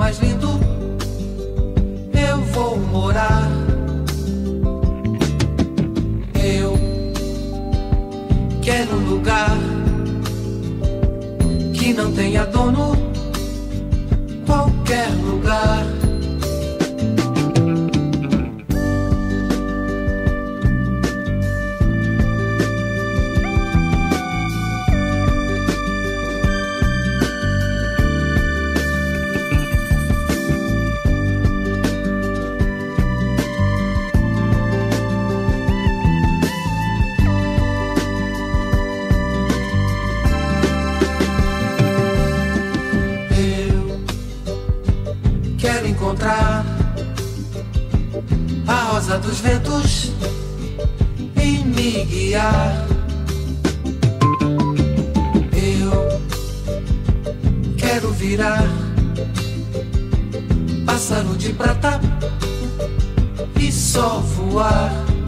mais lindo, eu vou morar. Eu quero um lugar que não tenha dono, encontrar a rosa dos ventos e me guiar. Eu quero virar pássaro de prata e só voar.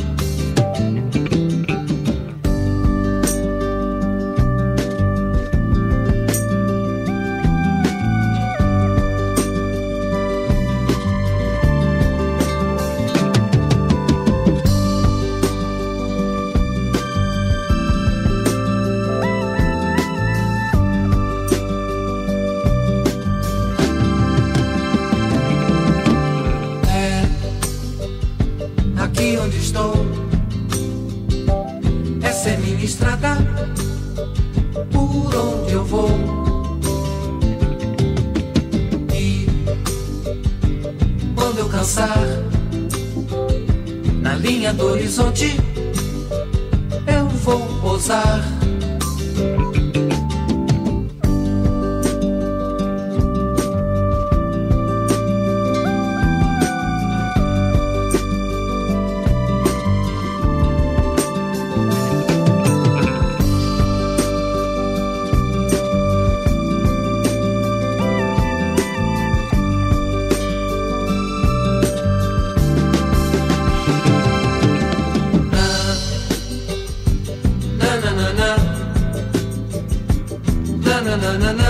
Aqui onde estou. Essa é minha estrada por onde eu vou. E quando eu cansar, na linha do horizonte, eu vou pousar. na na na